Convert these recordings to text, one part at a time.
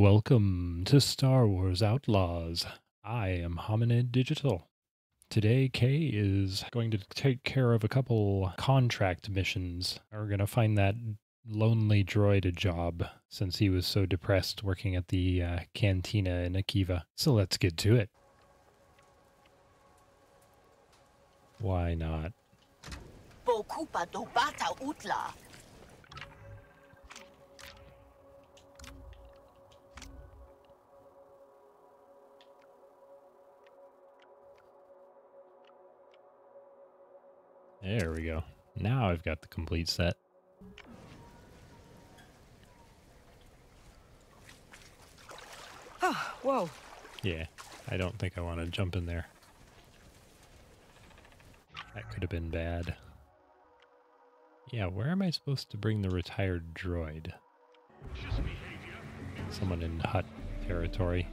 Welcome to Star Wars Outlaws. I am Hominid Digital. Today, Kay is going to take care of a couple contract missions. We're going to find that lonely droid a job since he was so depressed working at the uh, cantina in Akiva. So let's get to it. Why not? Bokupa utla. There we go. Now I've got the complete set. Oh, whoa. Yeah, I don't think I want to jump in there. That could have been bad. Yeah, where am I supposed to bring the retired droid? Someone in Hutt territory.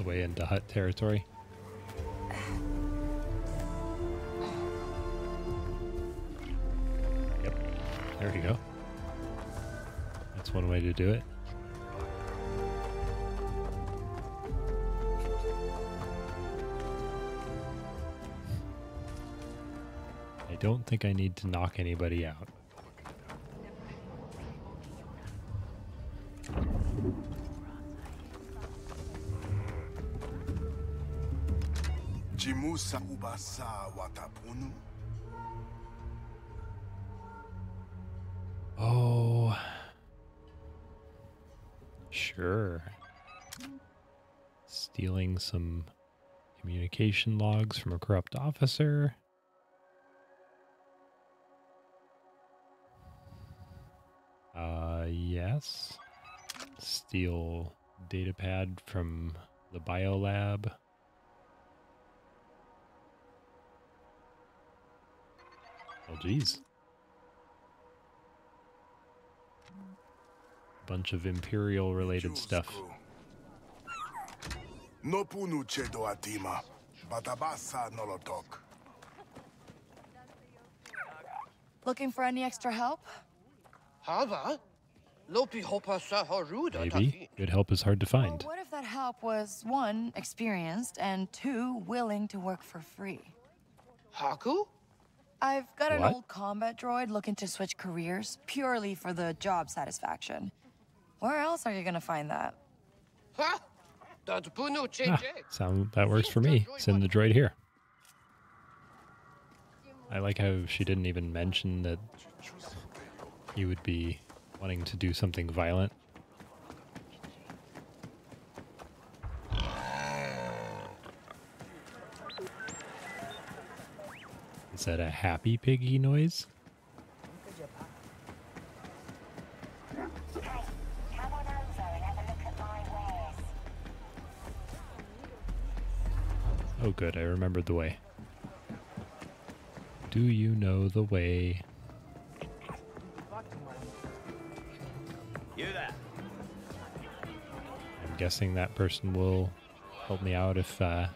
Is way into Hutt territory. Yep, there you go. That's one way to do it. I don't think I need to knock anybody out. Sure. Stealing some communication logs from a corrupt officer. Uh, yes. Steal datapad from the biolab. Oh, geez. Bunch of imperial related stuff. Nopunu chedo atima. Batabasa nolotok. Looking for any extra help? Hava? Lopi hopa sa haruda Maybe. Good help is hard to Well, find. what if that help was one, experienced, and two, willing to work for free? Haku? I've got an old combat droid looking to switch careers purely for the job satisfaction. Where else are you gonna find that? Ha! That's bunu Ah, sound that works for me. Send the droid here. I like how she didn't even mention that you would be wanting to do something violent. Is that a happy piggy noise? Good. I remembered the way. Do you know the way? You there. I'm guessing that person will help me out if uh,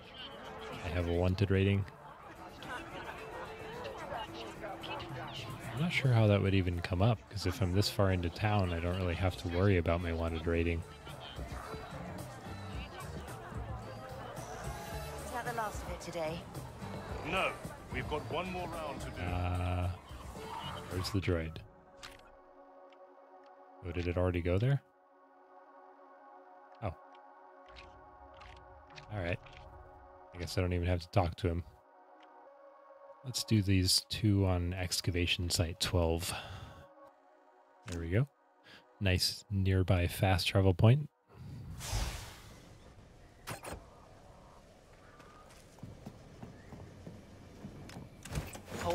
I have a wanted rating. I'm not sure how that would even come up, because if I'm this far into town, I don't really have to worry about my wanted rating. Today? No, we've got one more round to do. Uh, where's the droid? Oh, did it already go there? Oh. Alright. I guess I don't even have to talk to him. Let's do these two on excavation site 12. There we go. Nice nearby fast travel point.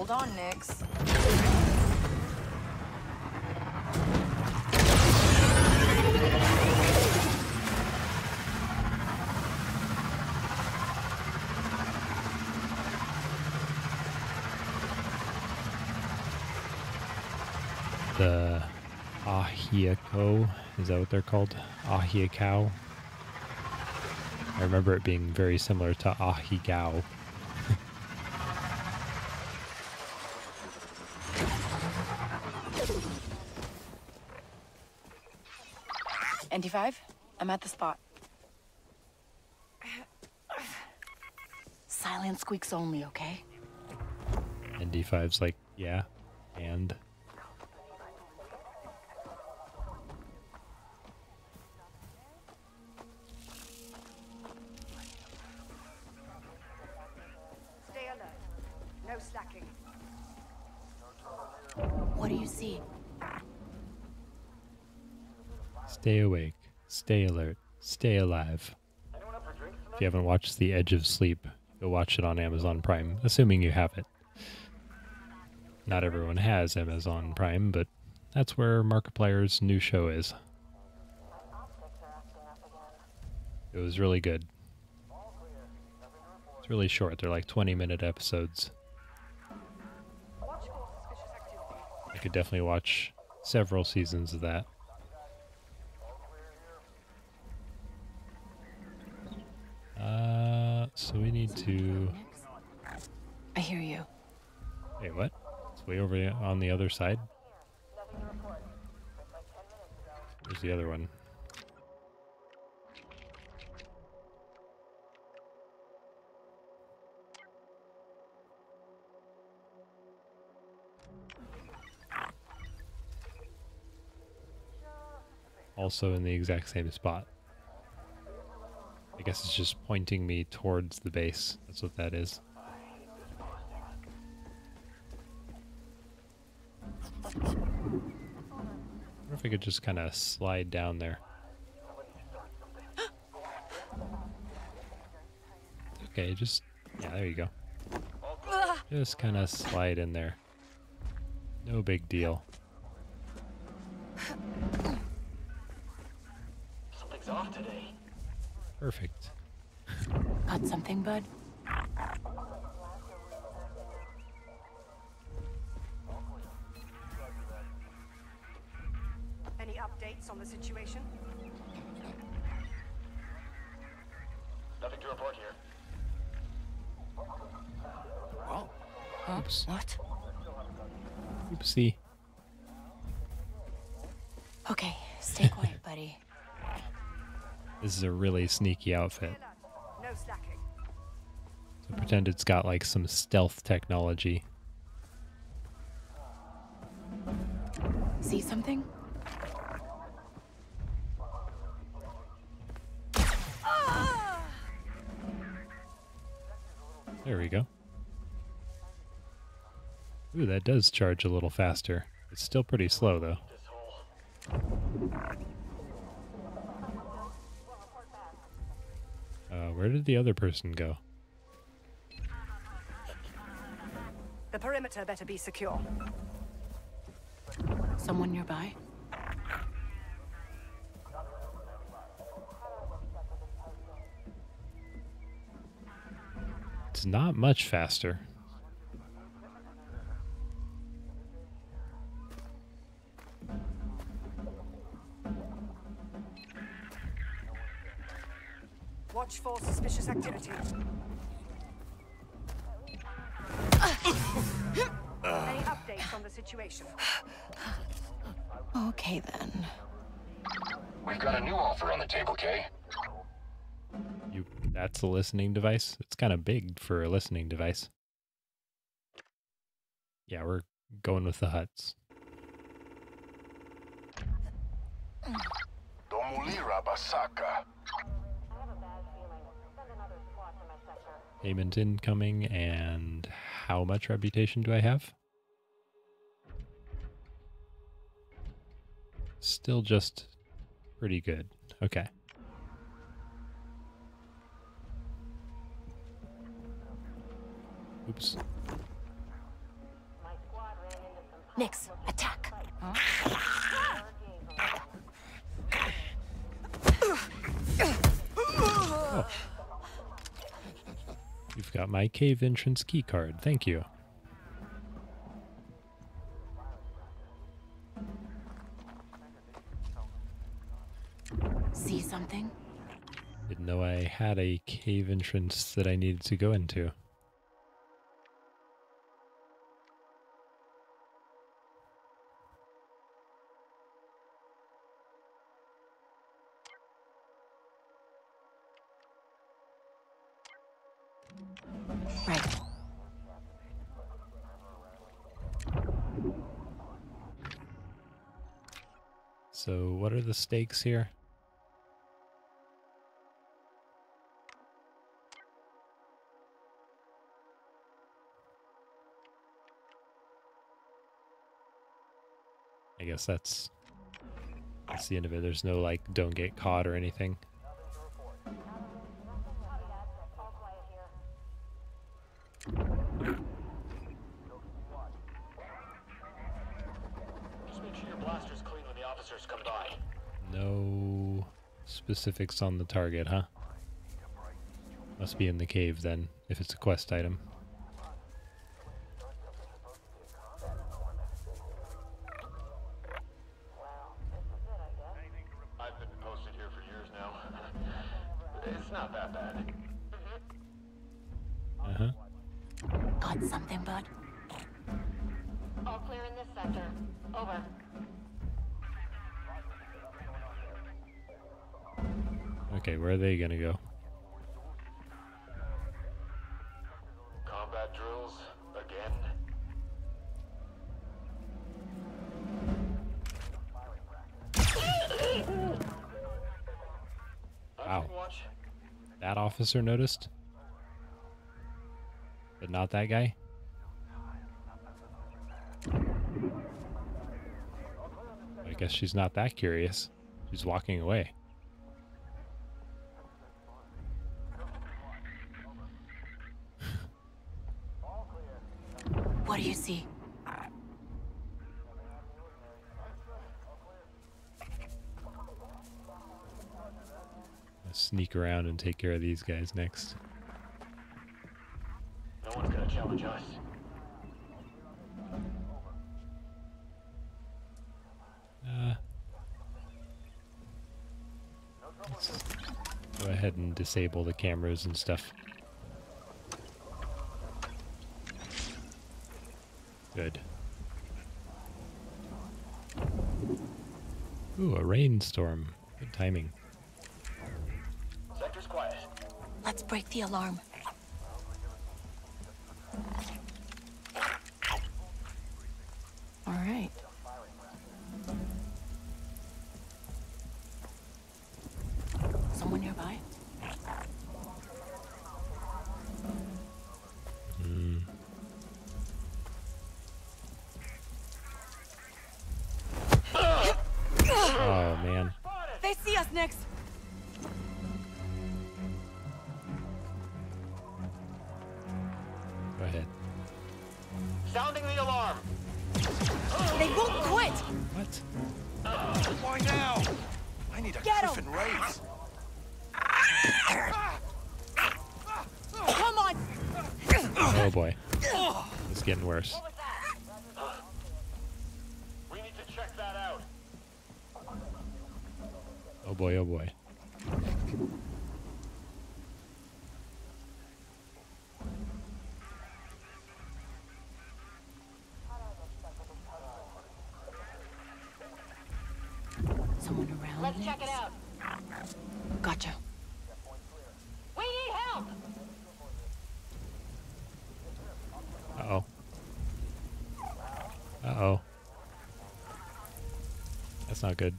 Hold on, Nix. The Ahiako, is that what they're called? Ahiakao. I remember it being very similar to Ahigao. ND-5, I'm at the spot. Silent squeaks only, okay? ND-5's like, yeah, and Stay alert. No slacking. What do you see? stay awake, stay alert, stay alive. If you haven't watched The Edge of Sleep, go watch it on Amazon Prime, assuming you have it. Not everyone has Amazon Prime, but that's where Markiplier's new show is. It was really good. It's really short. They're like 20 minute episodes. I could definitely watch several seasons of that. Uh, so we need to. I hear you. Wait, what? It's way over on the other side. Where's the other one? Also in the exact same spot. I guess it's just pointing me towards the base. That's what that is. wonder if I could just kind of slide down there. Okay, just yeah, there you go. Just kind of slide in there. No big deal. Something's off today. Perfect. Got something, bud? Any updates on the situation? Nothing to report here. Huh? Oops. What? Oopsie. Okay, stay quiet, buddy. This is a really sneaky outfit. Alert. No slacking. So pretend it's got like some stealth technology. See something? There we go. Ooh, that does charge a little faster. It's still pretty slow though. Where did the other person go? The perimeter better be secure. Someone nearby? It's not much faster. Watch for suspicious activity. Any updates on the situation? Okay then. We've got a new offer on the table, Kay. You that's a listening device? It's kind of big for a listening device. Yeah, we're going with the Hutts. Domulira Basaka. Payment incoming and how much reputation do I have? Still just pretty good. Okay. Oops. Nix, attack. You've got my cave entrance key card. Thank you. See something? Didn't know I had a cave entrance that I needed to go into. So, what are the stakes here? I guess that's that's the end of it. There's no like don't get caught or anything. Just make sure your blaster's clean when the officers come by. No specifics on the target, huh? Must be in the cave then, if it's a quest item. I've been posted here for years now. It's not that bad. Uh huh. Got something, bud? All clear in this sector. Over. Okay, where are they gonna go? Combat drills again. Wow. That officer noticed? But not that guy? I guess she's not that curious. She's walking away. What do you see? I'll sneak around and take care of these guys next. No one's gonna challenge us. Uh, let's go ahead and disable the cameras and stuff. Good. Ooh, a rainstorm. Good timing. Break the alarm. All right. Someone nearby? Getting worse. We need to check that out. Oh boy, oh boy. Someone around. Let's check it out. Gotcha. We need help. Uh oh. Uh oh. That's not good.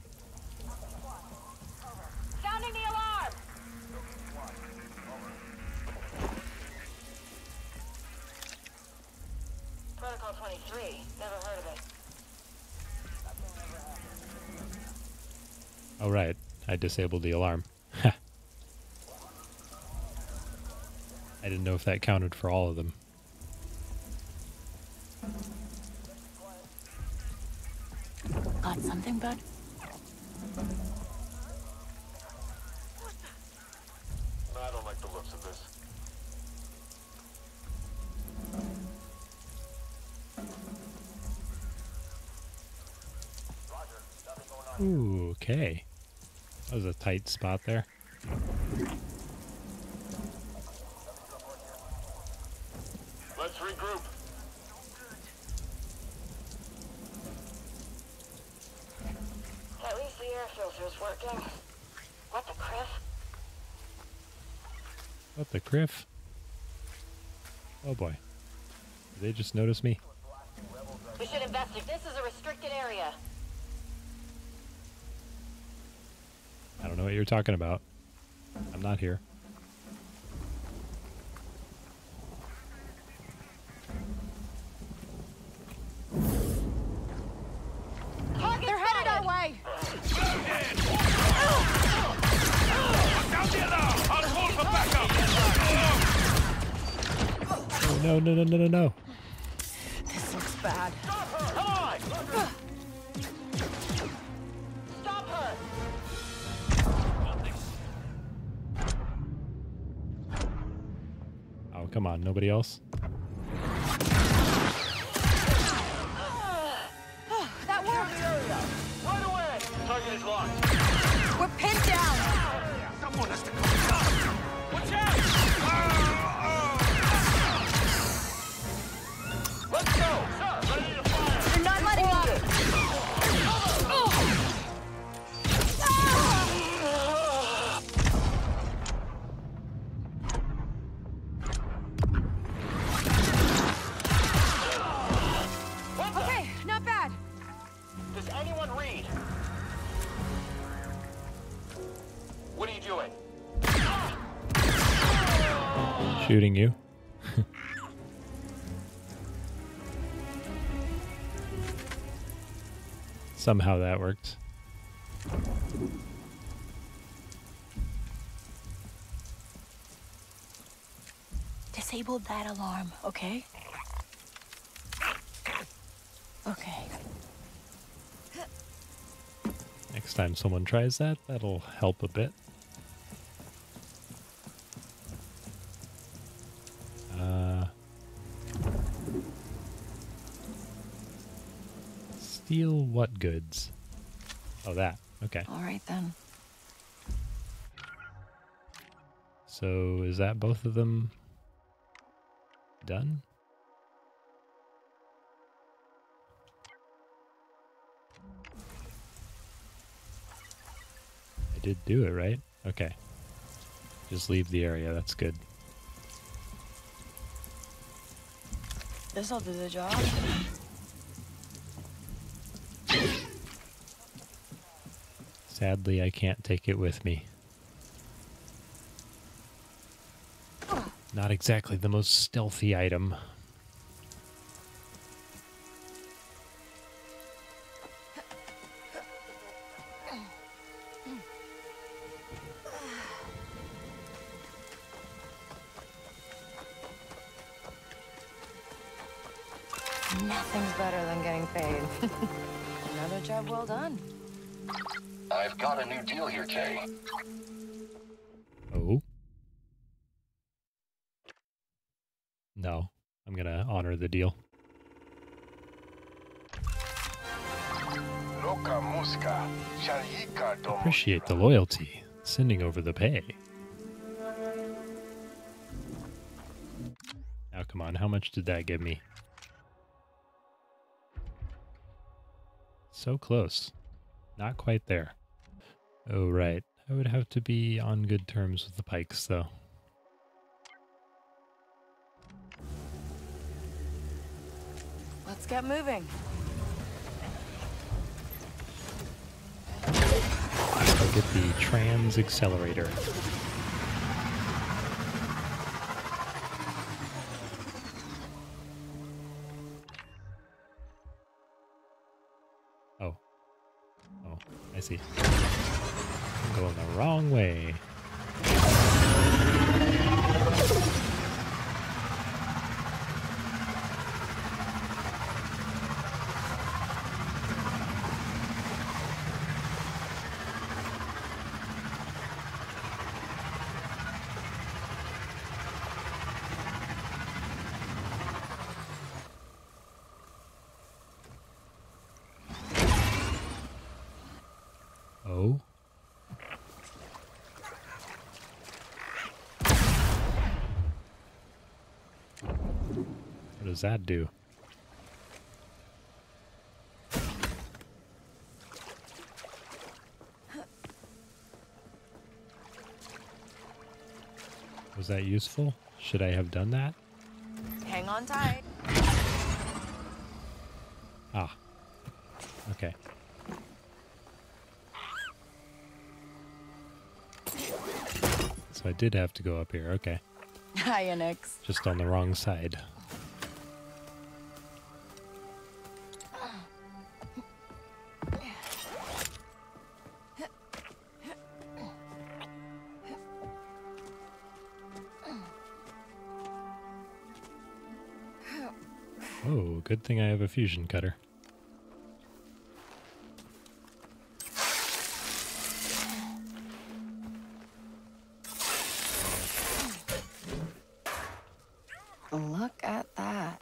Sounding the alarm. Protocol 23. Never heard of it. Oh, right. I disabled the alarm. I didn't know if that counted for all of them. Got something, bud? I don't like the looks of this. Ooh, okay. That was a tight spot there. Let's regroup. At least the air filter's working. What the kriff? Kriff? Oh boy. Did they just notice me? We should investigate. This is a restricted area. I don't know what you're talking about. I'm not here. They're headed our way. Sound the alarm! I'll call for backup! Oh, no, no, no, no, no, no. This looks bad. Stop her. Oh, come on. Nobody else? Shooting you. Somehow that worked. Disabled that alarm, okay? Okay. Next time someone tries that, that'll help a bit. Steal what goods? Oh, that. Okay. All right then. So is that both of them done? I did do it, right? Okay. Just leave the area. That's good. This'll do the job. Sadly, I can't take it with me. Not exactly the most stealthy item. New deal here, Kay. Oh. No, I'm gonna honor the deal. Loka Muska, Shalika Dom. Appreciate the loyalty. Sending over the pay. Now, come on, how much did that give me? So close. Not quite there. Oh, right. I would have to be on good terms with the Pikes, though. Let's get moving. I'll get the trans accelerator. Oh. Oh. I see. Going the wrong way. Oh. What does that do? Was that useful? Should I have done that? Hang on tight. Ah. Okay. So I did have to go up here. Okay. Hi, Annex. Just on the wrong side. Good thing I have a fusion cutter. Look at that.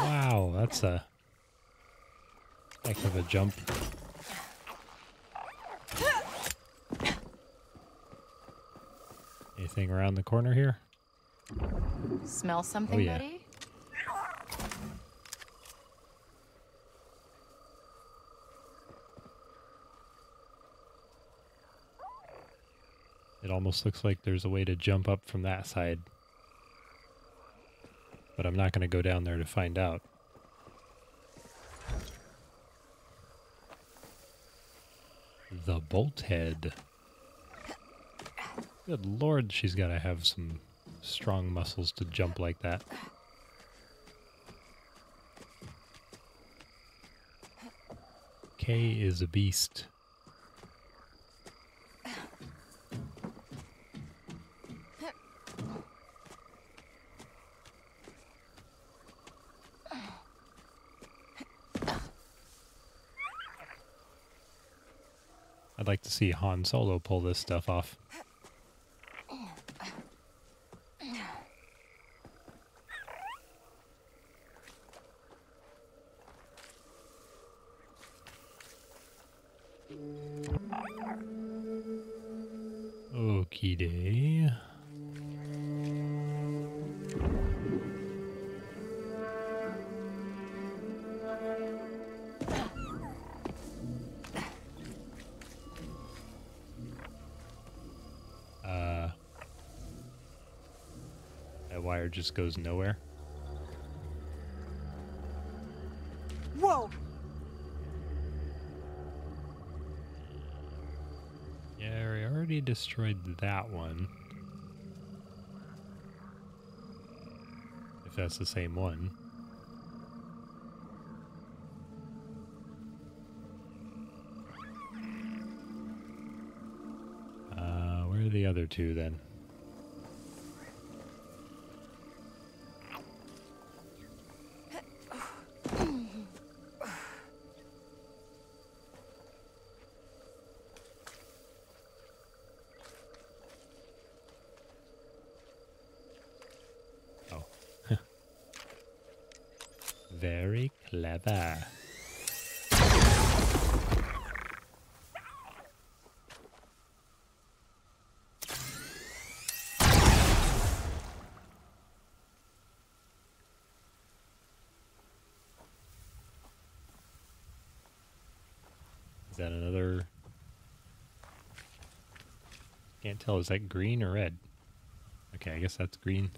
Wow, that's a heck of a jump. Anything around the corner here? Smell oh, something, yeah. buddy? It almost looks like there's a way to jump up from that side. But I'm not going to go down there to find out. The bolt head. Good lord, she's got to have some strong muscles to jump like that. Kay is a beast. I'd like to see Han Solo pull this stuff off. Just goes nowhere. Whoa! Yeah, we already destroyed that one. If that's the same one. Uh, where are the other two then? Oh. Very clever. Is that another? Can't tell. Is that green or red? Okay, I guess that's green.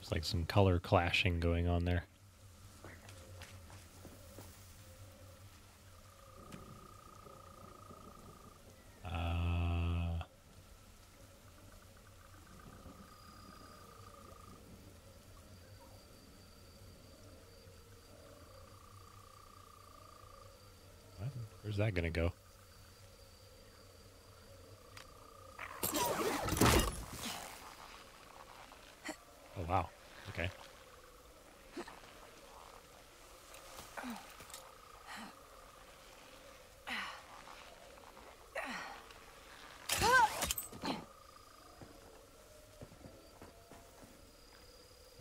There's like some color clashing going on there. Uh, Where's that gonna go? Oh wow. Okay.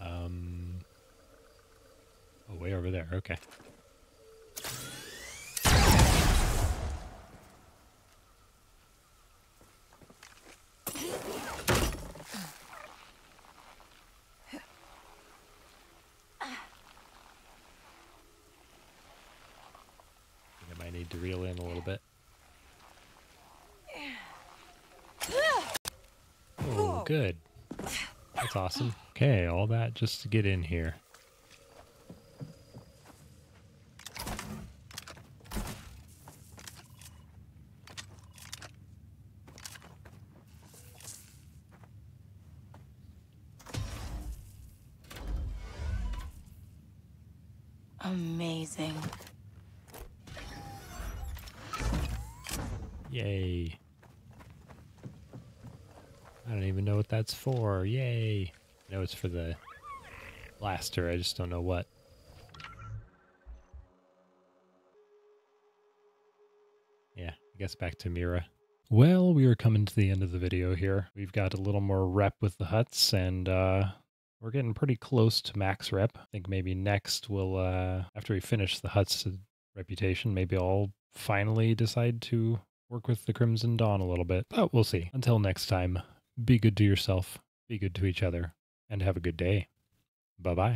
Um. Oh, way over there. Okay. think I might need to reel in a little bit. Oh, good. That's awesome. Okay, all that just to get in here. Amazing. Yay. I don't even know what that's for. Yay. I know it's for the blaster. I just don't know what. Yeah, I guess back to Myrra. Well, we are coming to the end of the video here. We've got a little more rep with the Hutts and uh we're getting pretty close to max rep. I think maybe next we'll uh after we finish the Hutts reputation, maybe I'll finally decide to work with the Crimson Dawn a little bit. But we'll see. Until next time, be good to yourself, be good to each other, and have a good day. Bye bye.